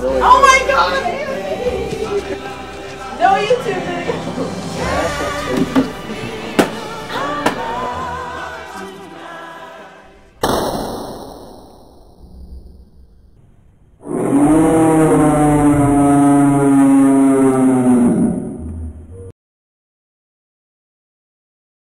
Oh my god! No YouTube video.